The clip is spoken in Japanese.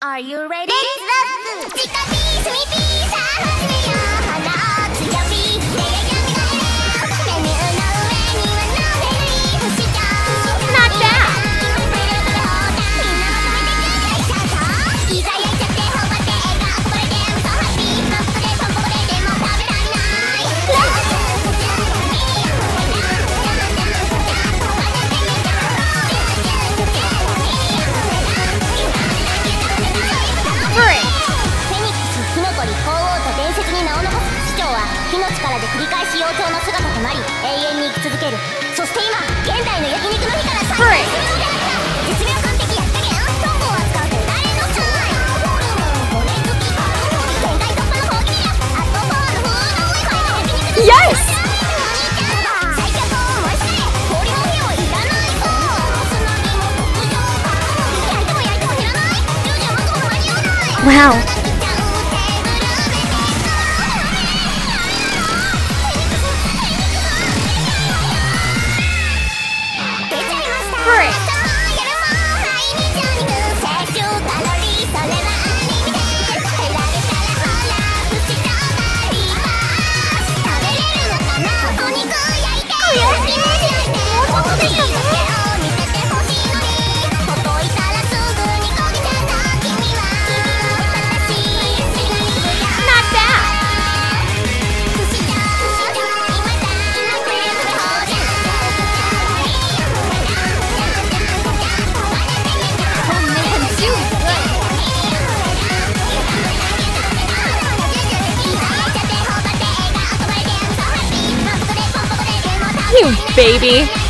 Are you ready? 火の力で繰り返し幼鳥の姿となり永遠に生き続ける。そして今現代の焼肉の日から再開。するのであった絶妙完璧やったけんトンボを扱誰の骨付き突破の放棄やあとフォールフードウェイこれが焼肉特上からない10万個も間に合わない Wow. Baby.